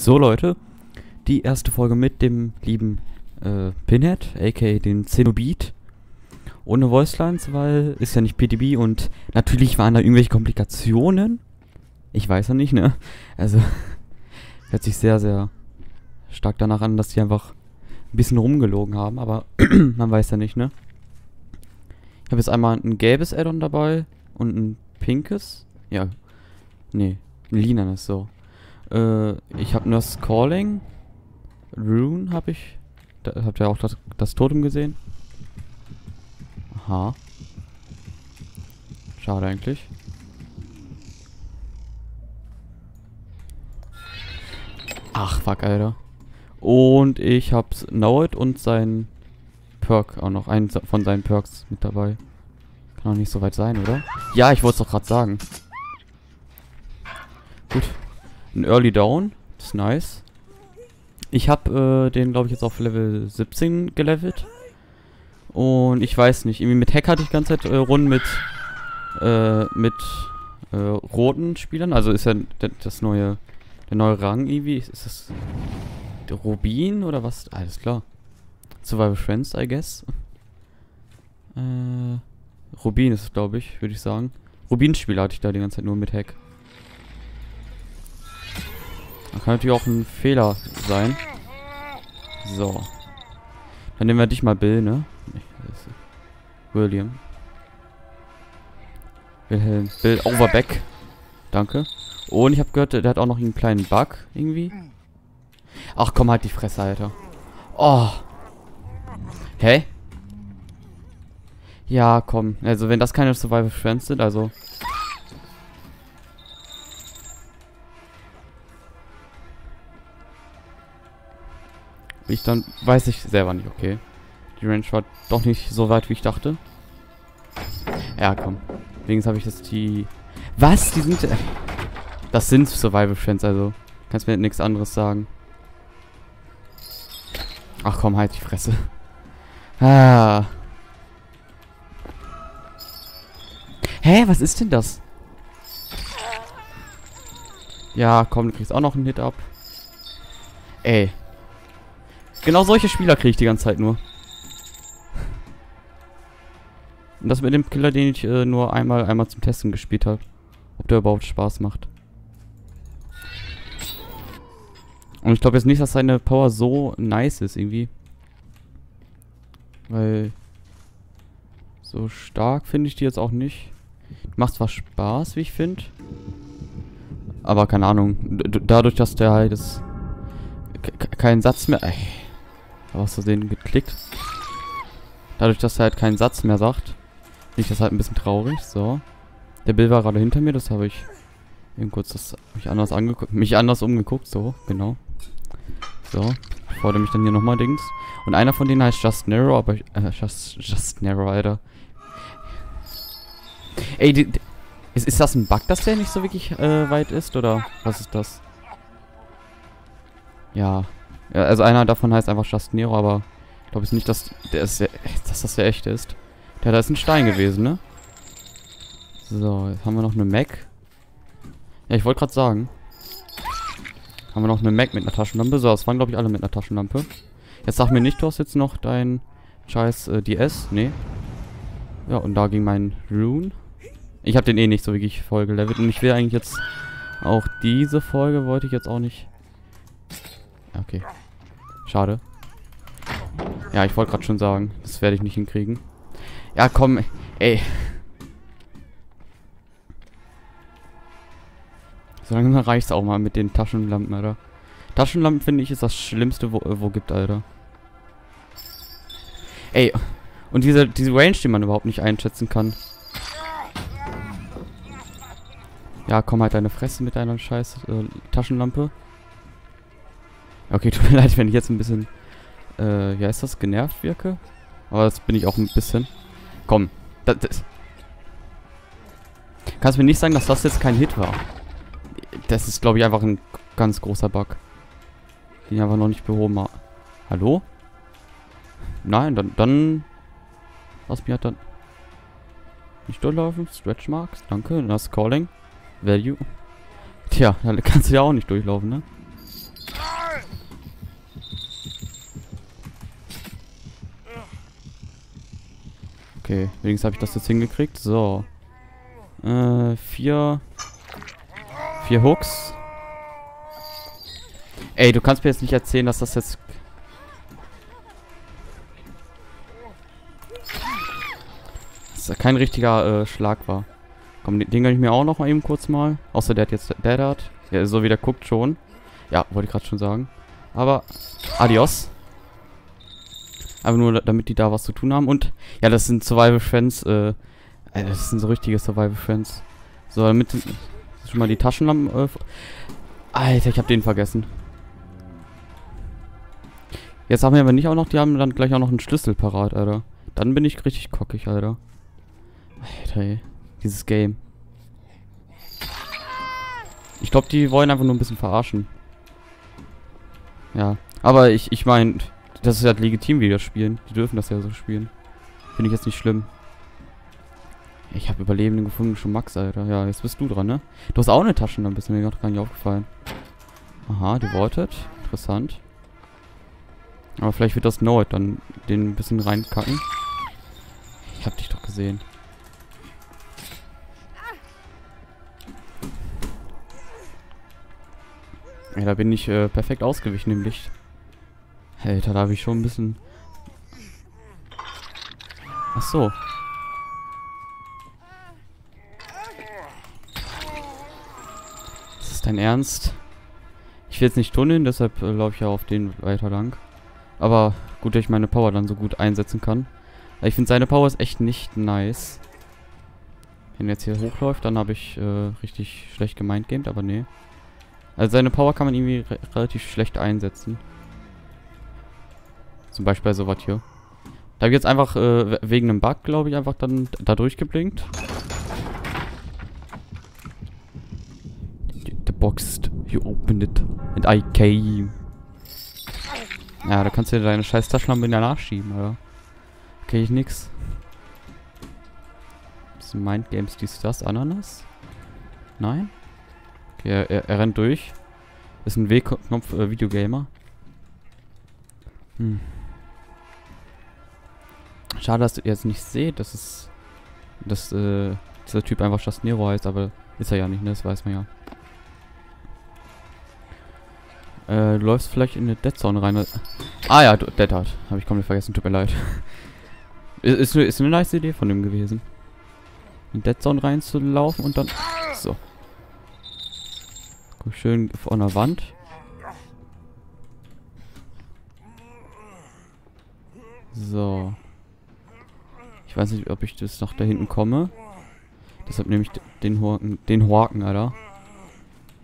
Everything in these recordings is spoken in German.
So Leute, die erste Folge mit dem lieben äh, Pinhead, aka den Cenobit. Ohne Voicelines, weil ist ja nicht PDB und natürlich waren da irgendwelche Komplikationen. Ich weiß ja nicht, ne? Also, hört sich sehr, sehr stark danach an, dass die einfach ein bisschen rumgelogen haben, aber man weiß ja nicht, ne? Ich habe jetzt einmal ein gelbes Addon dabei und ein pinkes. Ja. Nee, ein lilanes, so. Äh, ich habe Nurse Calling. Rune habe ich. Da, habt ihr auch das, das Totem gesehen? Aha. Schade eigentlich. Ach, fuck, Alter. Und ich hab's Know It und sein Perk auch noch. Einen von seinen Perks mit dabei. Kann doch nicht so weit sein, oder? Ja, ich wollte es doch gerade sagen. Gut. Ein Early Down. Das ist nice. Ich habe äh, den, glaube ich, jetzt auf Level 17 gelevelt. Und ich weiß nicht, irgendwie mit Hack hatte ich die ganze Zeit äh, Runden mit, äh, mit äh, roten Spielern. Also ist ja das neue, der neue Rang irgendwie. Ist das Rubin oder was? Alles klar. Survival Friends, I guess. Äh, Rubin ist es, glaube ich, würde ich sagen. Rubin-Spieler hatte ich da die ganze Zeit nur mit Hack. Kann natürlich auch ein Fehler sein. So. Dann nehmen wir dich mal Bill, ne? William. Wilhelm. Bill Overback. Danke. Und ich habe gehört, der hat auch noch einen kleinen Bug irgendwie. Ach komm, halt die Fresse, Alter. Oh. Hä? Ja, komm. Also, wenn das keine Survival Friends sind, also... Ich dann... Weiß ich selber nicht, okay. Die Range war doch nicht so weit, wie ich dachte. Ja, komm. Wenigstens habe ich jetzt die... Was? Die sind... Das sind Survival Friends, also... Kannst mir nichts anderes sagen. Ach komm, halt die Fresse. Ah. Hä, was ist denn das? Ja, komm, du kriegst auch noch einen Hit ab. Ey. Genau solche Spieler kriege ich die ganze Zeit nur. Und das mit dem Killer, den ich äh, nur einmal, einmal zum Testen gespielt habe. Ob der überhaupt Spaß macht. Und ich glaube jetzt nicht, dass seine Power so nice ist irgendwie. Weil so stark finde ich die jetzt auch nicht. Macht zwar Spaß, wie ich finde. Aber keine Ahnung. D dadurch, dass der halt keinen Satz mehr... Ey, was du den geklickt. Dadurch, dass er halt keinen Satz mehr sagt, finde ich das halt ein bisschen traurig. So. Der Bill war gerade hinter mir, das habe ich eben kurz das mich anders angeguckt, mich anders umgeguckt, so, genau. So, bevor der mich dann hier nochmal Dings. Und einer von denen heißt Just Narrow, aber ich, äh, Just, Just Narrow, Alter. Ey, die, die, ist, ist das ein Bug, dass der nicht so wirklich äh, weit ist, oder was ist das? Ja. Ja. Also einer davon heißt einfach Just Nero, aber ich glaube jetzt nicht, dass, der ist, dass das der echte ist. Der da ist ein Stein gewesen, ne? So, jetzt haben wir noch eine Mac. Ja, ich wollte gerade sagen. Haben wir noch eine Mac mit einer Taschenlampe. So, das waren glaube ich alle mit einer Taschenlampe. Jetzt sag mir nicht, du hast jetzt noch dein scheiß äh, DS. Nee. Ja, und da ging mein Rune. Ich habe den eh nicht so wirklich voll gelevelt. Und ich will eigentlich jetzt auch diese Folge wollte ich jetzt auch nicht. Okay. Schade. Ja, ich wollte gerade schon sagen, das werde ich nicht hinkriegen. Ja, komm, ey. So langsam reicht's auch mal mit den Taschenlampen, Alter. Taschenlampen, finde ich, ist das Schlimmste, wo, wo gibt, Alter. Ey, und diese, diese Range, die man überhaupt nicht einschätzen kann. Ja, komm halt deine Fresse mit deiner scheiß äh, Taschenlampe. Okay, tut mir leid, wenn ich jetzt ein bisschen, äh, wie heißt das, genervt wirke. Aber das bin ich auch ein bisschen. Komm, das, das. Kannst mir nicht sagen, dass das jetzt kein Hit war. Das ist, glaube ich, einfach ein ganz großer Bug. Den ich einfach noch nicht behoben habe. Hallo? Nein, dann, dann... Lass mich halt dann... Nicht durchlaufen. Stretch Marks, danke. Das Calling. Value. Tja, da kannst du ja auch nicht durchlaufen, ne? Okay, wenigstens habe ich das jetzt hingekriegt. So. Äh, vier... Vier Hooks. Ey, du kannst mir jetzt nicht erzählen, dass das jetzt... Dass das kein richtiger äh, Schlag war. Komm, den, den gönn ich mir auch noch mal eben kurz mal. Außer der hat jetzt... Der hat... Ja, so wie der guckt schon. Ja, wollte ich gerade schon sagen. Aber... Adios. Einfach nur, damit die da was zu tun haben. Und, ja, das sind Survival-Fans, äh, äh, das sind so richtige Survival-Fans. So, damit schon mal die Taschenlampen, äh, Alter, ich hab den vergessen. Jetzt haben wir aber nicht auch noch, die haben dann gleich auch noch einen Schlüssel parat, Alter. Dann bin ich richtig kockig, Alter. Alter, ey. Dieses Game. Ich glaube, die wollen einfach nur ein bisschen verarschen. Ja. Aber ich, ich meine, das ist ja legitim, wie die das spielen. Die dürfen das ja so spielen. Finde ich jetzt nicht schlimm. Ich habe Überlebenden gefunden, schon Max, Alter. Ja, jetzt bist du dran, ne? Du hast auch eine Tasche, dann bist mir gerade gar nicht aufgefallen. Aha, devoted. Interessant. Aber vielleicht wird das Note dann den ein bisschen reinkacken. Ich hab dich doch gesehen. Ja, da bin ich äh, perfekt ausgewichen im Licht. Alter, da habe ich schon ein bisschen... Ach so. Ist das dein Ernst? Ich will jetzt nicht tunneln, deshalb äh, laufe ich ja auf den weiter lang. Aber gut, dass ich meine Power dann so gut einsetzen kann. Ich finde, seine Power ist echt nicht nice. Wenn er jetzt hier hochläuft, dann habe ich äh, richtig schlecht gemeint gamed, aber nee. Also seine Power kann man irgendwie re relativ schlecht einsetzen. Zum Beispiel so was hier. Da habe ich jetzt einfach äh, wegen einem Bug, glaube ich, einfach dann da durchgeblinkt. The box, you opened it and I came. Ja, da kannst du dir deine scheiß Taschenlampe in der nachschieben, oder? Okay, ich nix. Das sind Mindgames, dies, das, Ananas? Nein? Okay, er, er, rennt durch. Ist ein W-Knopf äh. Hm. Schade, dass ihr jetzt nicht seht, dass es dass äh, dieser Typ einfach Just heißt, aber ist er ja nicht, ne? Das weiß man ja. Äh, du läufst vielleicht in eine Dead Zone rein. Ah ja, Dead Hard. Habe ich komplett vergessen, tut mir leid. ist, ist, ist eine nice Idee von dem gewesen. In Dead Zone reinzulaufen und dann... So. Schön vor einer Wand. So. Ich weiß nicht, ob ich das noch da hinten komme. Deshalb nehme ich den Horken, den Horken, Alter.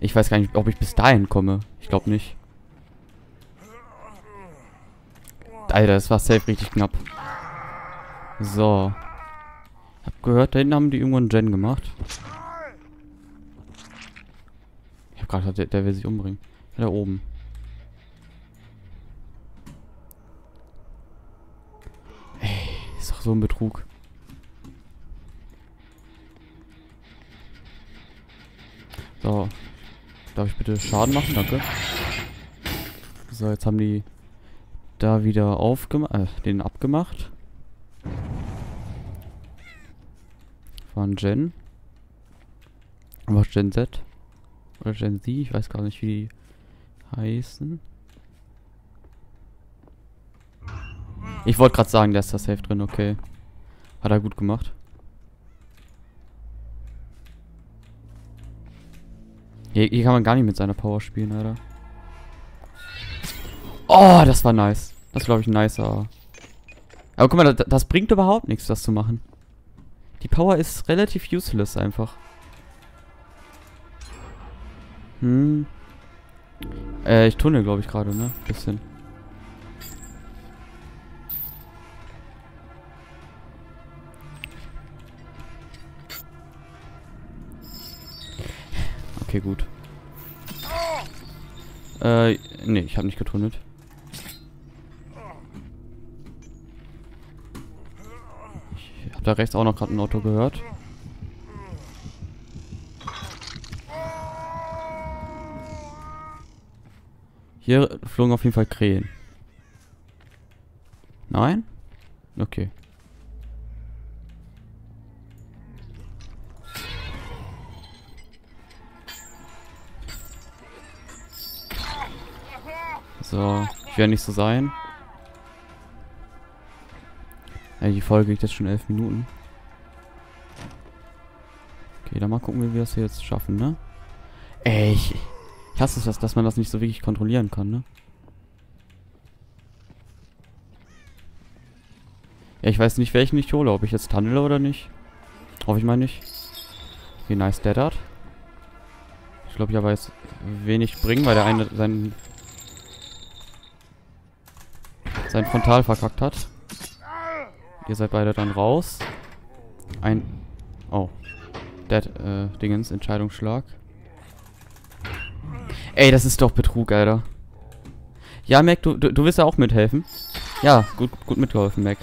Ich weiß gar nicht, ob ich bis dahin komme. Ich glaube nicht. Alter, das war safe richtig knapp. So. Hab gehört, da hinten haben die irgendwo einen Gen gemacht. Ich hab gerade der, der will sich umbringen. Da oben. Ey, ist doch so ein Betrug. So. Darf ich bitte Schaden machen? Danke. So, jetzt haben die da wieder aufgemacht, äh, den abgemacht. Ein Gen. Was Gen Z? Oder Gen Z? Ich weiß gar nicht, wie die heißen. Ich wollte gerade sagen, der ist da safe drin, okay. Hat er gut gemacht. Hier, hier, kann man gar nicht mit seiner Power spielen, Alter. Oh, das war nice. Das glaube ich, nicer. Aber guck mal, das, das, bringt überhaupt nichts, das zu machen. Die Power ist relativ useless einfach. Hm. Äh, ich tunnel, glaube ich, gerade, ne? Bisschen. Okay, gut. Äh, nee, ich habe nicht getunnelt. Ich habe da rechts auch noch gerade ein Auto gehört. Hier flogen auf jeden Fall Krähen. Nein? Okay. So, ich werde nicht so sein. Ja, die Folge geht jetzt schon elf Minuten. Okay, dann mal gucken, wie wir das hier jetzt schaffen, ne? Ey, ich, ich hasse es, dass, man das nicht so wirklich kontrollieren kann, ne? Ja, ich weiß nicht, welchen ich hole. Ob ich jetzt tunnele oder nicht. Hoffe ich mal nicht. Okay, nice Dead Art. Ich glaube, ich aber jetzt wenig bringen, weil der eine sein sein Frontal verkackt hat. Ihr seid beide dann raus. Ein... Oh. Dead, äh, Dingens, Entscheidungsschlag. Ey, das ist doch Betrug, Alter. Ja, Mac, du, du, du willst ja auch mithelfen. Ja, gut, gut mitgeholfen, Mac.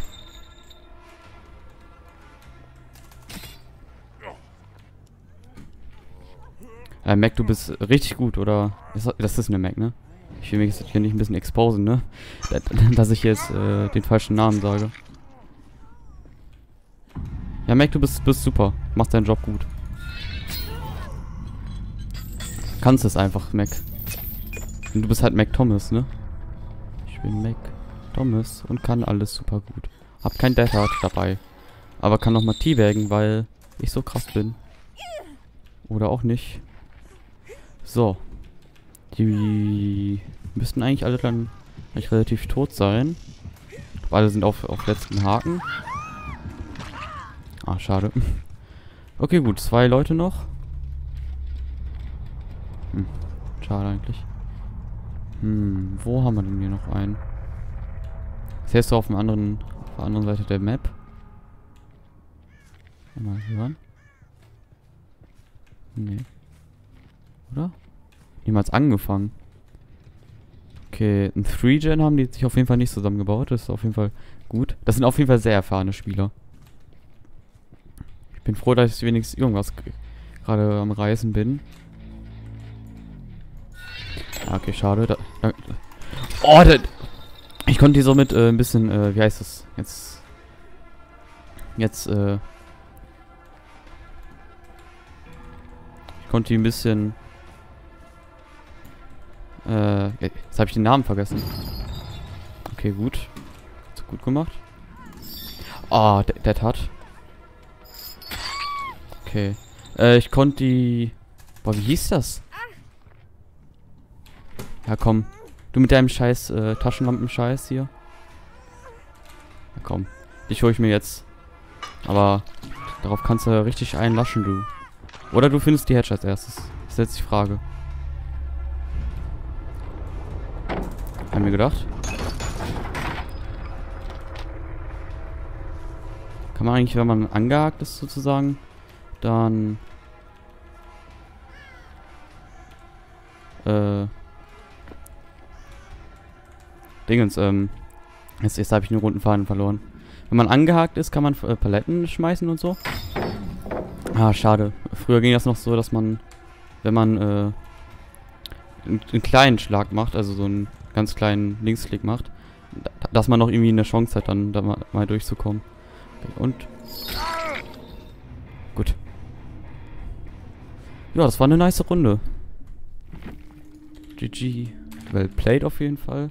Äh, Mac, du bist richtig gut, oder? Das ist eine Mac, ne? Ich will mich jetzt hier nicht ein bisschen exposen, ne? Dass ich jetzt äh, den falschen Namen sage. Ja, Mac, du bist, bist super. Machst deinen Job gut. Kannst es einfach, Mac. Und du bist halt Mac Thomas, ne? Ich bin Mac Thomas und kann alles super gut. Hab kein Death Heart dabei. Aber kann nochmal T-Wagen, weil ich so krass bin. Oder auch nicht. So. Die müssten eigentlich alle dann relativ tot sein. Alle sind auf, auf letzten Haken. Ah, schade. Okay, gut. Zwei Leute noch. Hm, schade eigentlich. Hm, wo haben wir denn hier noch einen? Ist jetzt so auf, dem anderen, auf der anderen Seite der Map. Mal hören. Nee. Oder? Niemals angefangen. Okay, ein 3-Gen haben die sich auf jeden Fall nicht zusammengebaut. Das ist auf jeden Fall gut. Das sind auf jeden Fall sehr erfahrene Spieler. Ich bin froh, dass ich wenigstens irgendwas gerade am Reisen bin. Ah, okay, schade. Da, da, oh, da, ich konnte die somit äh, ein bisschen, äh, wie heißt das? Jetzt. Jetzt, äh. Ich konnte die ein bisschen äh, jetzt habe ich den Namen vergessen. Okay, gut. Gut gemacht. Ah, oh, der hat. Okay. Äh, ich konnte die... Boah, wie hieß das? Ja, komm. Du mit deinem scheiß äh, Taschenlampen-Scheiß hier. Ja, komm. Dich hole ich mir jetzt. Aber darauf kannst du richtig einlaschen, du. Oder du findest die Hedge als erstes. Das ist jetzt die Frage. Haben wir gedacht. Kann man eigentlich, wenn man angehakt ist sozusagen, dann... Äh... Dingens, ähm... Jetzt, jetzt habe ich den roten Faden verloren. Wenn man angehakt ist, kann man äh, Paletten schmeißen und so. Ah, schade. Früher ging das noch so, dass man, wenn man äh, einen, einen kleinen Schlag macht, also so einen ganz kleinen Linksklick macht, dass man noch irgendwie eine Chance hat, dann da mal, mal durchzukommen. Okay, und... Gut. Ja, das war eine nice Runde. GG. Well played auf jeden Fall.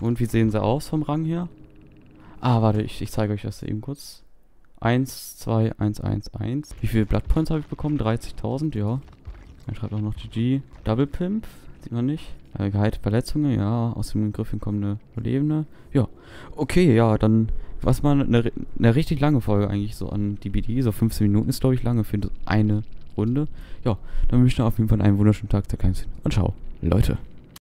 Und wie sehen sie aus vom Rang hier? Ah, warte, ich, ich zeige euch das eben kurz. 1, 2, 1, 1, 1. Wie viele Blood Points habe ich bekommen? 30.000, ja. Dann schreibt auch noch GG. Double Pimp. Sieht man nicht. Äh, geheilte Verletzungen, ja. Aus dem Griff kommende Überlebende. Ja. Okay, ja, dann was mal eine, eine richtig lange Folge eigentlich so an DBD. So 15 Minuten ist, glaube ich, lange für eine Runde. Ja, dann wünsche ich dir auf jeden Fall einen wunderschönen Tag. Und ciao, Leute.